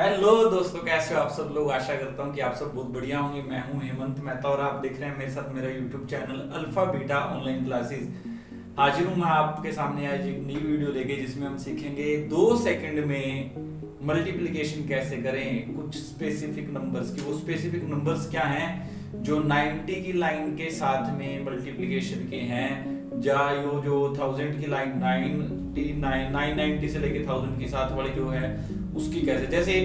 कैसे हो आप सब लोग? आशा करता हूँ कि आप सब बहुत बढ़िया होंगे। मैं हूँ हेमंत मेहता और आप देख रहे हैं मेरे साथ मेरा YouTube channel alpha beta online classes हाजिर हूँ मैं आपके सामने आज एक नई वीडियो लेके, जिसमें हम सीखेंगे दो सेकंड में मल्टीप्लीकेशन कैसे करें, कुछ स्पेसिफिक नंबर्स की। वो स्पेसिफिक नंबर्स क्या हैं? जो 90 की लाइन के साथ में मल्टीप्लिकेशन के हैं या यो जो थाउज़ेंड की line ninety nine nine ninety से लेके थाउज़ेंड के साथ वाली जो है, उसकी कैसे? जैसे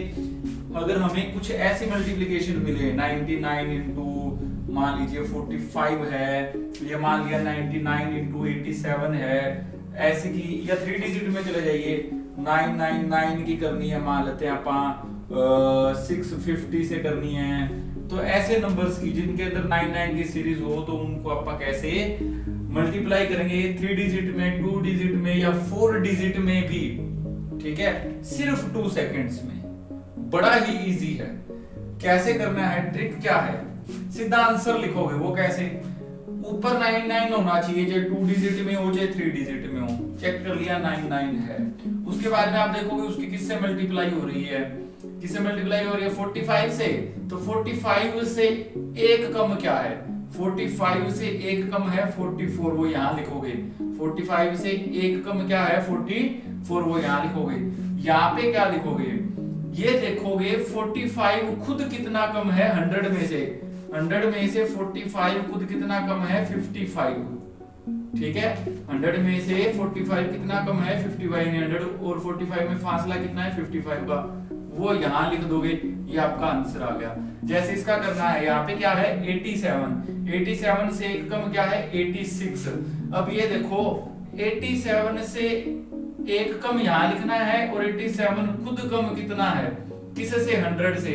अगर हमें कुछ ऐसी मल्टीप्लिकेशन मिले 99 नाइन इंटू मान लीजिए 45 है, या मान लिया 99 नाइन इंटू एटी है, ऐसे की, या थ्री डिजिट में चले जाइए 999 की करनी है मान लेते हैं आप सिक्स फिफ्टी से करनी है। तो ऐसे नंबर्स की, जिनके अंदर 99 की सीरीज़ हो तो उनको आप कैसे मल्टीप्लाई करेंगे? थ्री डिजिट में टू डिजिट में या फोर डिजिट में भी, ठीक है? सिर्फ़ टू सेकेंड्स में। बड़ा ही इजी है। कैसे करना है? ट्रिक क्या है? सीधा आंसर लिखोगे, वो कैसे? ऊपर नाइन नाइन होना चाहिए, चाहे टू डिजिट में हो, चाहे थ्री डिजिट में हो। चेक कर लिया नाइन नाइन है। उसके बाद में आप देखोगे उसकी किससे मल्टीप्लाई हो रही है? किससे मल्टीप्लाई हो रही है? फोर्टी फाइव से। तो फोर्टी फाइव से एक कम क्या है? फोर्टी फाइव से एक कम है फोर्टी फोर वो यहाँ लिखोगे। फोर्टी फाइव से एक कम क्या है? फोर्टी फोर वो यहाँ लिखोगे। यहाँ पे क्या लिखोगे? ये देखोगे 45 खुद कितना कम है? 100 में से। 100 में से 45 खुद कितना कम है? 55 ठीक है? 100 में से 45 कितना कम है? 55 100 और 45 में फासला कितना है? 55 का। वो यहाँ लिख दोगे, ये आपका आंसर आ गया। जैसे इसका करना है, यहाँ पे क्या है? 87 87 से एक कम क्या है? 86 अब ये देखो 87 से एक कम यहाँ लिखना है और 87 खुद कम कितना है? किस से 100 से।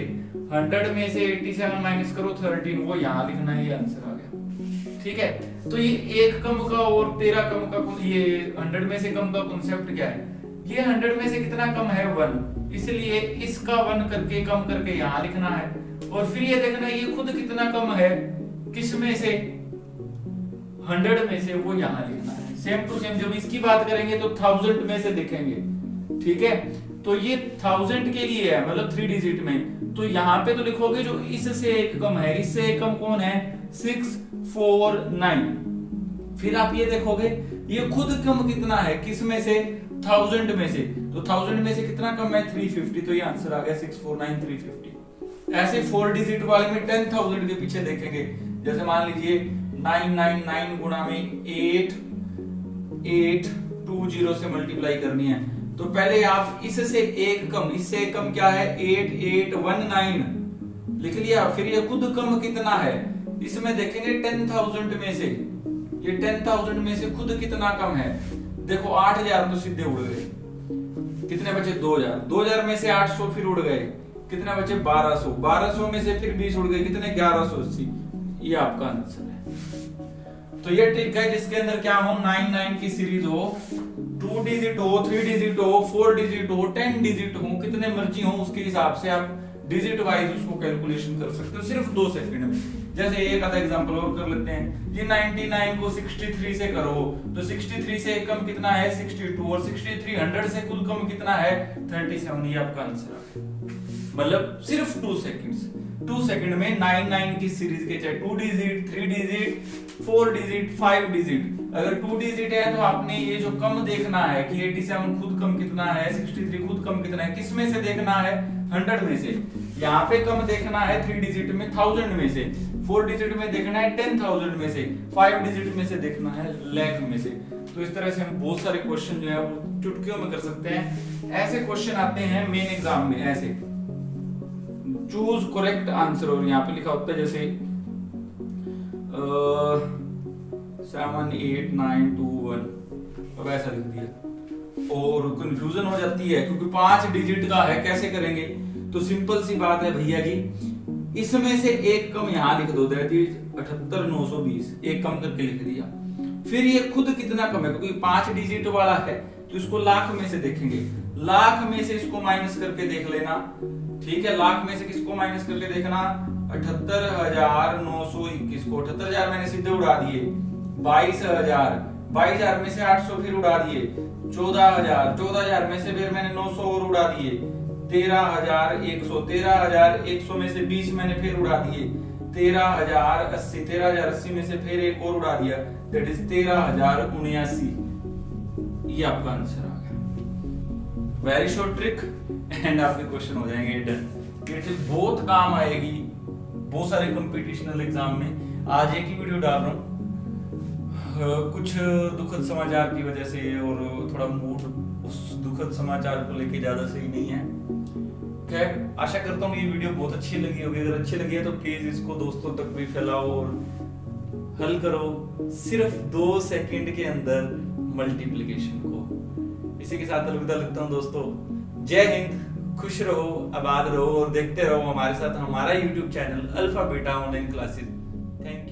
100 में से 87 माइनस करो 13 वो यहाँ लिखना है, ये आंसर आ गया। ठीक है? तो ये एक कम का और तेरह कम का ये 100 में से कम का कॉन्सेप्ट क्या है? ये 100 में से कितना कम है? वन इसलिए इसका वन करके, कम करके यहाँ लिखना है। और फिर ये देखना ये खुद कितना कम है? किसमें से? हंड्रेड में से वो यहाँ लिखना है। सेम टू सेम जब इसकी बात करेंगे तो थाउज़ेंड में से देखेंगे। ठीक है? तो ये थाउज़ेंड के लिए है मतलब थ्री डिजिट में। तो यहाँ पे तो लिखोगे जो इससे एक कम है, इससे एक कम कौन है? सिक्स फोर नाइन फिर आप ये देखोगे, ये खुद कम कितना है? किसमें से? थाउज़ेंड में से। तो थाउज़ेंड में से कितना कम है? थ्री फिफ्टी तो ये आंसर आ गया six four nine three fifty ऐसे फोर डिजिट वाले में टेन थाउज़ेंड के पीछे देखेंगे। जैसे मान लीजिए नाइन नाइन नाइन गुणा में एट एट टू ज़ीरो से मल्टीप्लाई करनी है। तो पहले आप इससे एक कम, इससे कम क्या है? Eight eight, one, nine. लिख लिया, फिर ये खुद कम कितना है? इसमें देखेंगे टेन थाउज़ेंड में से। ये टेन थाउज़ेंड में से खुद कितना कम है? देखो, आठ हज़ार तो सीधे उड़ गए। कितने बचे? दो हज़ार। दो हज़ार में से आठ सौ फिर उड़ गए। कितने बचे? बारह सौ। बारह सौ में से फिर बीस उड़ गए। कितने? ग्यारह सौ अस्सी। ये आपका आंसर है। तो ये ट्रिक है जिसके अंदर क्या हो? नाइन नाइन की सीरीज़ हो। टू डिजिट हो, थ्री डिजिट हो, फोर डिजिट हो, टेन डिजिट हो, कितने मर्ज़ी हो, उसके हिसाब से आप डिजिट वाइज उसको कैलकुलेशन कर सकते हो सिर्फ़ दो सेकंड में। जैसे एक आधा एग्जांपल और कर लेते हैं ये 99 को 63 से करो तो 63 से कम कितना है? 62 और 63 100 से कुल कम कितना है? 37 ये आपका आंसर मतलब सिर्फ़ टू सेकंड्स। टू सेकंड में नाइन नाइन की सीरीज़ के चाहे two digit, three digit four digit, five digit. अगर टू डिजिट है तो आपने ये जो कम देखना है, कि 87 खुद कम कितना है 63 खुद कम कितना है किसमें से देखना है? 100 में से। यहाँ पे कम देखना है थ्री डिजिट में, थाउज़ेंड में से। फोर डिजिट में देखना है टेन थाउज़ेंड में से। फाइव डिजिट में से देखना है लैख में से। तो इस तरह से हम बहुत सारे क्वेश्चन जो है वो चुटकियों में कर सकते हैं। ऐसे क्वेश्चन आते हैं मेन एग्ज़ाम में, ऐसे। चूज़ करेक्ट आंसर और यहाँ पे लिखा होता है जैसे seven eight nine two one अब ऐसा लिख दिया। और कंफ्यूजन हो जाती है, क्योंकि पाँच डिजिट का है, कैसे करेंगे? तो सिंपल सी बात है भैया जी, इसमें से एक कम यहाँ लिख दो अठहत्तर, नौ सौ बीस। एक कम करके लिख दिया। फिर ये खुद कितना कम है? क्योंकि पाँच डिजिट वाला है तो इसको लाख में से देखेंगे। लाख में से इसको माइनस करके देख लेना। ठीक है, लाख में से किसको माइनस करके देखना? अठहत्तर हज़ार नौ सौ इक्कीस को। अठहत्तर हज़ार मैंने सीधे उड़ा दिए। बाईस हज़ार। बाईस हज़ार में से आठ सौ फिर उड़ा दिए। चौदह हज़ार। चौदह हज़ार में से फिर मैंने नौ सौ और उड़ा दिए। तेरह हज़ार एक सौ। तेरह हज़ार एक सौ में से बीस मैंने फिर उड़ा दिए। तेरह हज़ार अस्सी। तेरह हज़ार अस्सी में से फिर एक और उड़ा दिया। दैट इज़ तेरह हज़ार उन्यासी। ये आपका आंसर आ गया। वेरी शॉर्ट ट्रिक एंड आपके क्वेश्चन हो जाएँगे। डन बहुत काम आएगी। बहुत सारे कंपटीशनल एग्ज़ाम में आज एक ही वीडियो डाल रहा हूँ। कुछ दुखद समाचार की वजह से और थोड़ा मूड उस दुखद समाचार को लेके ज़्यादा सही नहीं है। खैर, आशा करता हूँ ये वीडियो बहुत अच्छी लगी होगी। अगर अच्छी लगी है तो प्लीज़ इसको दोस्तों तक भी फैलाओ और हल करो सिर्फ़ दो सेकंड के अंदर मल्टीप्लीकेशन को। इसी के साथ अलविदा लगता हूँ दोस्तों। जय हिंद। खुश रहो, आबाद रहो और देखते रहो हमारे साथ हमारा YouTube channel alpha beta online classes thank you